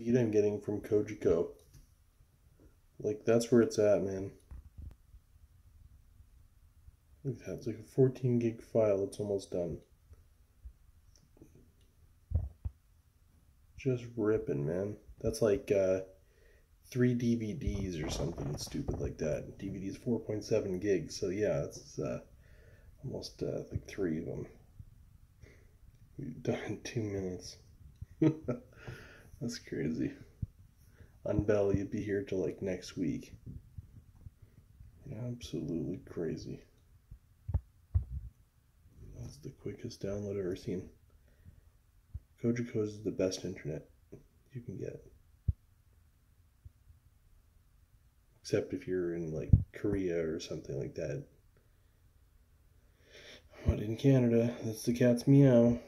speed I'm getting from Cogeco. Like, that's where it's at, man. Look at that. It's like a 14 gig file. It's almost done. Just ripping, man. That's like uh, three DVDs or something stupid like that. DVDs 4.7 gigs. So yeah, it's uh, almost uh, like three of them. We've done in two minutes. That's crazy. On Bell, you'd be here till like next week. Absolutely crazy. That's the quickest download I've ever seen. Cogeco is the best internet you can get. Except if you're in like Korea or something like that. But in Canada, that's the cat's meow.